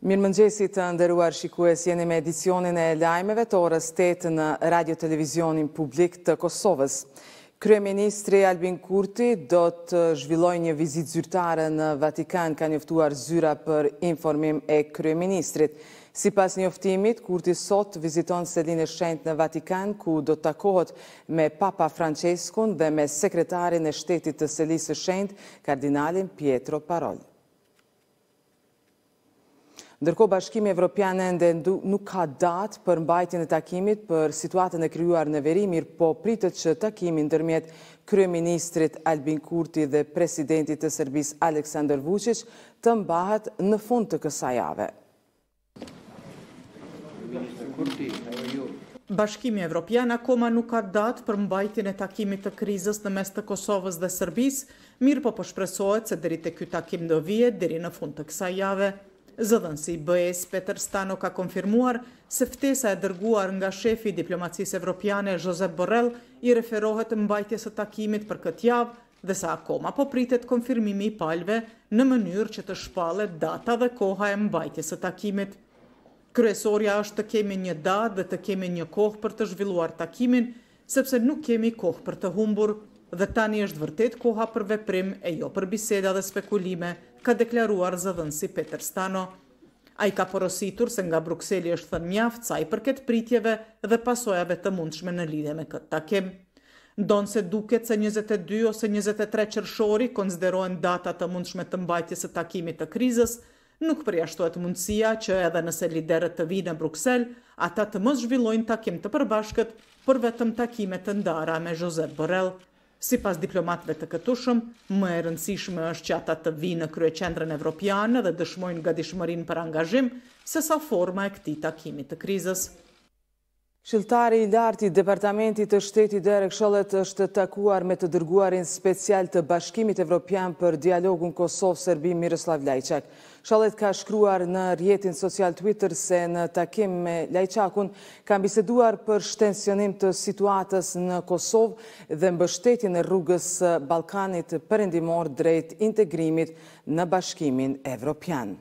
Mirëmëngjes të nderuar shikues, jeni me edicionin e lajmeve të orës 8 në Radio Televizionin Publik të Kosovës. Kryeministri Albin Kurti do të zhvillojë një vizitë zyrtare në Vatikan, ka njoftuar zyra për informim e Kryeministrit. Sipas njoftimit, Kurti sot viziton Selinë e Shenjtë në Vatikan, ku do të takohet me Papa Françeskun dhe me Sekretarin e Shtetit të Selisë së Shenjtë, kardinalin Pietro Parolin. Ndërkohë Bashkimi Evropian ende nuk ka datë për mbajtjen e takimit për situatën e krijuar në veri, mirëpo pritet që takimi ndërmjet kryeministrit Albin Kurti dhe presidentit të Serbisë Aleksandar Vuçiq të mbahet në fund të kësaj jave. Bashkimi Evropian akoma nuk ka datë për mbajtjen e takimit të krizës në mes të Kosovës dhe Serbisë, mirëpo po shpresohet se deri te ky takim do të vijë deri në fund të kësaj jave. Zëdhënësi i BE-së Peter Stano ka konfirmuar se ftesa e dërguar nga shefi i diplomacisë evropiane Josep Borrell i referohet mbajtjes së takimit për këtë javë, dhe se akoma po pritet konfirmimi i palëve në mënyrë që të shpallet data dhe koha e mbajtjes së takimit. Kryesorja është të kemi një datë dhe të kemi një kohë për të zhvilluar takimin, sepse nuk kemi kohë për të humbur dhe tani është vërtet koha për veprim e jo për biseda dhe spekulime, ka deklaruar zëdhënësi Peter Stano. Ai ka porositur se nga Brukseli është thënë mjaft sa i përket pritjeve dhe pasojave të mundshme në lidhje me këtë takim. Ndonëse duket se njëzet e dy ose njëzet e tre qershori konsiderohen data të mundshme të mbajtjes së takimit të krizës, nuk përjashtohet mundësia që edhe nëse liderët të vijnë në Bruksel, ata të mos zhvillojnë takim të përbashkët, por vetëm takime të ndara me Josep Borrell, Sipas diplomatëve të këtushëm, më e rëndësishme është që ata të vijnë në kryeqendrën evropiane dhe dëshmojnë gatishmërinë për angazhim, sesa forma e këtij takimi të krizës. Këshilltari i Lartë i Departamentit të Shtetit Derek Chollet është takuar me të dërguarin special të Bashkimit Evropian për dialogun Kosovë-Serbi Miroslav Lajçak. Chollet ka shkruar në rrjetin social Twitter se në takim me Lajçakun kanë biseduar për shtensionim të situatës në Kosovë dhe mbështetjen e rrugës së Ballkanit Perëndimor drejt integrimit në Bashkimin Evropian.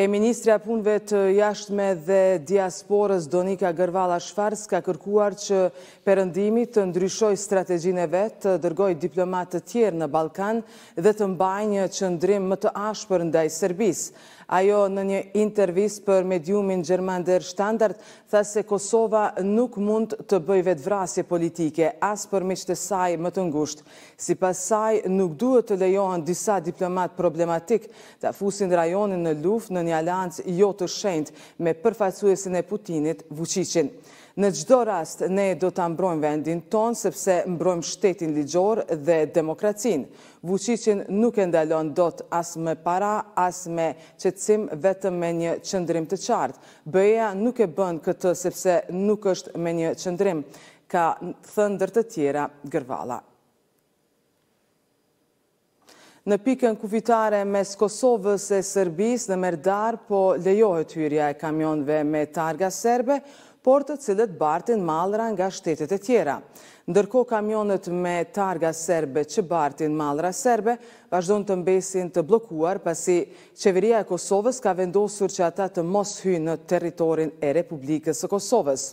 E ministrja e Punëve të Jashtme dhe Diasporës Donika Gërvalla Shvarc ka kërkuar që Perëndimi të ndryshojë strategjinë e vet, të dërgojë diplomatë të tjerë në Ballkan dhe të mbajë një qëndrim më të ashpër ndaj Serbisë. Ajo në një intervistë për mediumin gjerman Der Standard tha se Kosova nuk mund të bëjë vetëvrasje politike as për miqtë e saj më të ngushtë. Sipas saj, nuk duhet të lejohen disa diplomatë problematikë Ta fusin rajonin në luftë në një aleancë jo të shenjtë me përfaqësuesin e Putinit, Vuçiqin. Në çdo rast, ne do ta mbrojmë vendin tonë sepse mbrojmë shtetin ligjor dhe demokracinë. Vuçiqin nuk e ndalon dot as me para, as me qetësim, vetëm me një qëndrim të qartë. BE-ja nuk e bën këtë sepse nuk është me një qëndrim, ka thënë ndër të tjera Gërvalla. Në pikën kufitare mes Kosovës e Serbisë në Merdar po lejohet hyrja e kamionëve me targa serbe, por të cilët bartin mallra nga shtetet e tjera. Ndërkohë kamionët me targa serbe që bartin mallra serbe vazhdojnë të mbesin të bllokuar pasi Qeveria e Kosovës ka vendosur që ata të mos hyjnë në territorin e Republikës së Kosovës.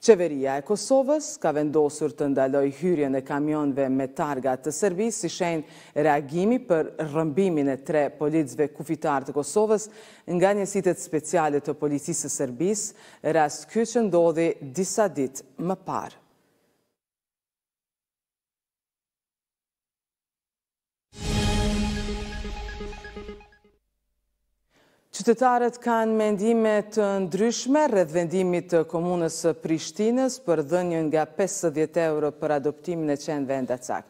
Qeveria e Kosovës ka vendosur të ndalojë hyrjen e kamionëve me targa të Serbisë si shenjë reagimi për rrëmbimin e tre policëve kufitarë të Kosovës nga njësitet speciale të Policisë së Serbisë, rast ky që ndodhi disa ditë më parë. Qytetarët kanë mendime të ndryshme rreth vendimit të Komunës së Prishtinës për dhënien nga pesëdhjetë euro për adoptimin e qenve endacak.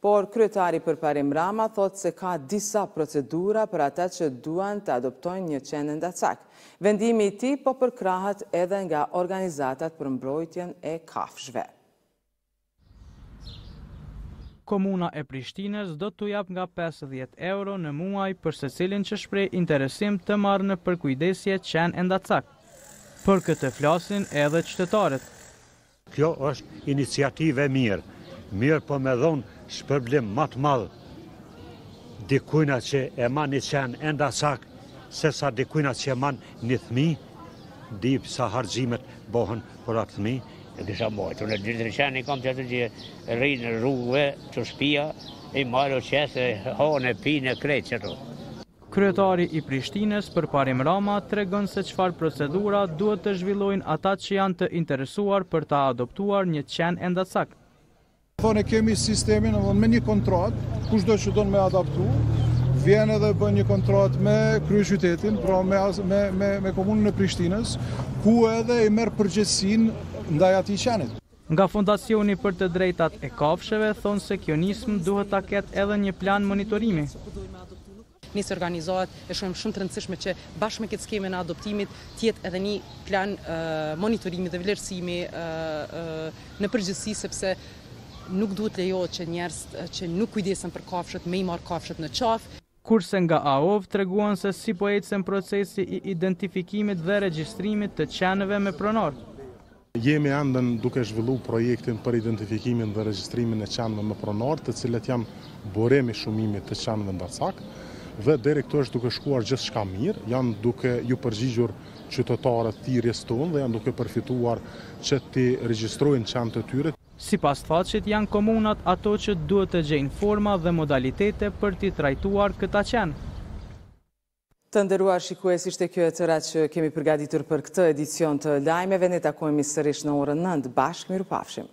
Por kryetari Përparim Rama thotë se ka disa procedura për ata që duan të adoptojnë një qen endacak. Vendimi i tij po përkrahet edhe nga organizatat për mbrojtjen e kafshëve. Komuna e Prishtinës do t'u japë nga pesëdhjetë euro në muaj për secilin që shpreh interesim të marrë në përkujdesje qen endacak. Për këtë flasin edhe qytetarët. Kjo është iniciativë e mirë, mirëpo me dhon shpërblim ma të madh dikujna që e man ni qen endacak sesa dikujna që e man ni thmi, di sa harxhimet bohen për atë thmi, E kisha mbajtur në dy qenë, i kam qetu që, rrinë në rrugëve, te shpia, i marro qese, hanë, pinë, krejt qatu. Kryetari i Prishtinës, Përparim Rama, tregon se çfarë procedura duhet të zhvillojnë ata që janë të interesuar për ta adoptuar një qen endacak. Po e kemi sistemin, do të thotë me një kontratë, kushdo që don me adoptu, vjen edhe bën një kontratë me kryeqytetin, pra me me me, me komunën e Prishtinës, ku edhe i merr përgjegjësinë ndaj atij qenit. Nga Fondacioni për të Drejtat e Kafshëve thonë se kjo nismë duhet ta ketë edhe një plan monitorimi. Nëse organizohet, e shohim shumë të rëndësishme që bashkë me këtë skemën e adoptimit të jetë edhe një plan monitorimi dhe vlerësimi në përgjithësi sepse nuk duhet lejohet që njerëzit që nuk kujdesen për kafshët me i marr kafshët në qafë. Kurse nga AUV treguan se si po ecën procesi i identifikimit dhe regjistrimit të qenëve me pronarë. Jemi ende duke zhvillu projektin për identifikimin dhe regjistrimin e qenve me pronarë, të cilët janë burim i shumimit të qenve endacakë dhe deri këtu është duke shkuar gjithçka mirë, janë duke ju përgjigjur qytetarët thirrjes tonë dhe janë duke përfituar që t'i regjistrojnë qentë e tyre. Sipas Thaçit janë komunat ato që duhet të gjejnë forma dhe modalitete për t'i trajtuar këta qenë. Të nderuar shikues, ishte kjo e tëra që kemi përgatitur për këtë edicion të lajmeve. Ne takohemi sërish në orën 9. Bashkë mirupafshim.